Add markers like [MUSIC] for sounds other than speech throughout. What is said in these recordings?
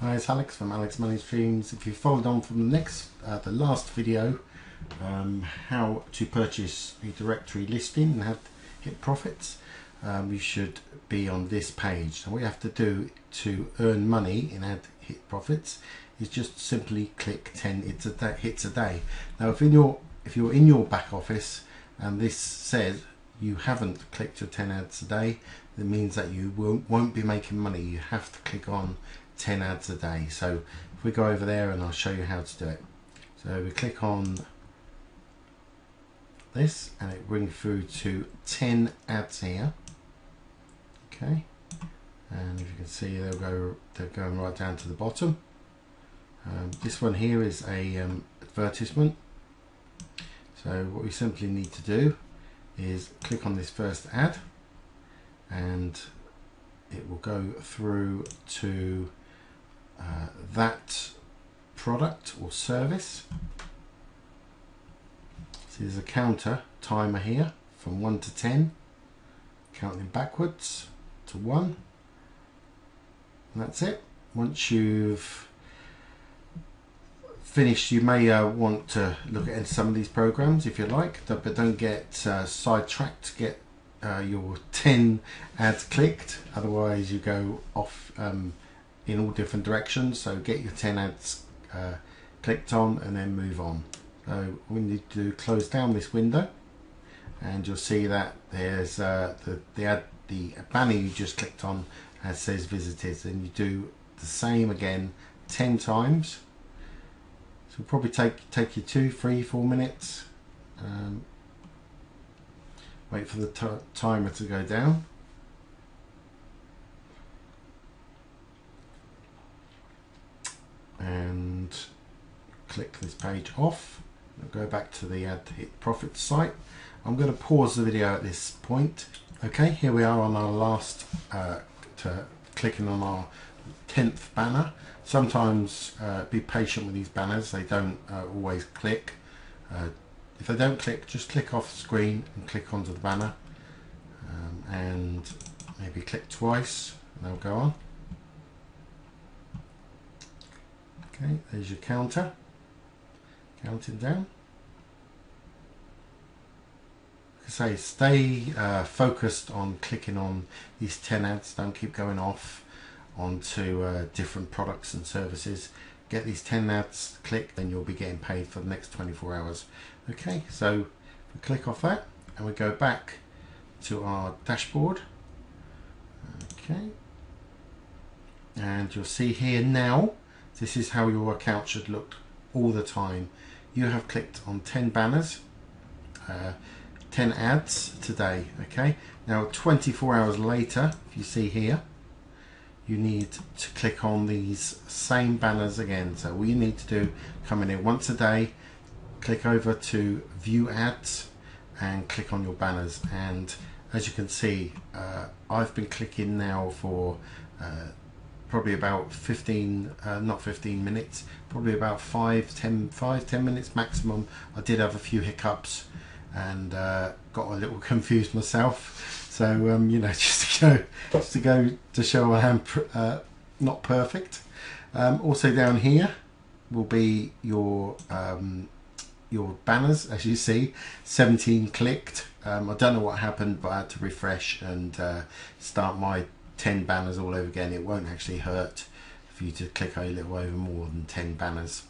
Hi, it's Alex from Alex Money Streams. If you followed on from the next, uh, the last video, um, how to purchase a directory listing and Ad Hit Profits, um, you should be on this page. And what you have to do to earn money in Ad Hit Profits is just simply click 10 hits a day. Hits a day. Now, if in your if you're in your back office and this says you haven't clicked your 10 ads a day, that means that you won't, won't be making money. You have to click on 10 ads a day. So if we go over there and I'll show you how to do it. So we click on this and it brings through to 10 ads here. Okay. And if you can see they'll go they're going right down to the bottom. Um, this one here is a um, advertisement. So what we simply need to do is click on this first ad and it will go through to uh, that product or service. So there's a counter timer here from 1 to 10, counting backwards to 1. And that's it. Once you've finished, you may uh, want to look at some of these programs if you like, but don't get uh, sidetracked, get uh, your [LAUGHS] 10 ads clicked, otherwise you go off um, in all different directions. So get your 10 ads uh, clicked on and then move on. So we need to close down this window and you'll see that there's uh, the, the ad the banner you just clicked on has says visited and you do the same again 10 times so probably take take you two three four minutes um, wait for the timer to go down and click this page off. I'll go back to the Ad Hit Profit site. I'm going to pause the video at this point. Okay here we are on our last uh, clicking on our 10th banner. Sometimes uh, be patient with these banners. They don't uh, always click. Uh, if they don't click just click off screen and click onto the banner. Um, and maybe click twice and they'll go on. Okay there's your counter counting down. Like I say stay uh, focused on clicking on these 10 ads. Don't keep going off onto uh, different products and services. Get these 10 ads clicked then you'll be getting paid for the next 24 hours. Okay so we click off that and we go back to our dashboard. Okay. And you'll see here now this is how your account should look all the time you have clicked on 10 banners uh, 10 ads today okay now 24 hours later if you see here you need to click on these same banners again. So all you need to do, come in here once a day, click over to view ads and click on your banners. And as you can see, uh, I've been clicking now for uh, probably about 15, uh, not 15 minutes, probably about 5, 10, 5, 10 minutes maximum. I did have a few hiccups and uh, got a little [LAUGHS] confused myself so um, you know, [LAUGHS] just to go, just to go to show I am uh, not perfect. Um, also down here will be your um, your banners, as you see, 17 clicked. Um, I don't know what happened, but I had to refresh and uh, start my 10 banners all over again. It won't actually hurt for you to click a little over more than 10 banners.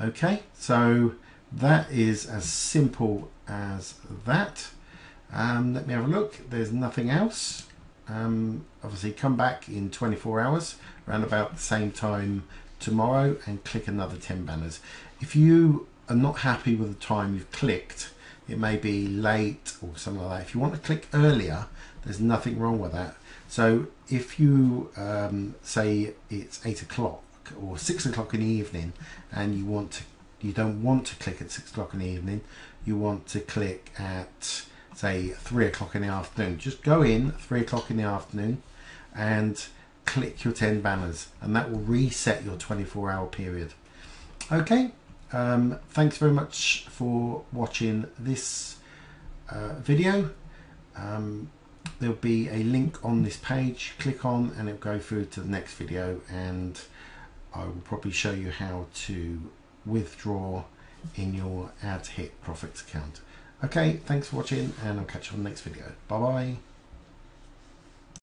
Okay, so that is as simple as that. Um, let me have a look. There's nothing else. Um, obviously, come back in 24 hours, around about the same time tomorrow, and click another 10 banners. If you are not happy with the time you've clicked, it may be late or something like that. If you want to click earlier, there's nothing wrong with that. So if you um, say it's eight o'clock or six o'clock in the evening, and you want to, you don't want to click at six o'clock in the evening, you want to click at say three o'clock in the afternoon. Just go in three o'clock in the afternoon and click your 10 banners and that will reset your 24 hour period. Okay, um, thanks very much for watching this uh, video. Um, there'll be a link on this page, click on and it'll go through to the next video and I will probably show you how to withdraw in your ad hit profits account. Okay, thanks for watching and I'll catch you on the next video. Bye bye.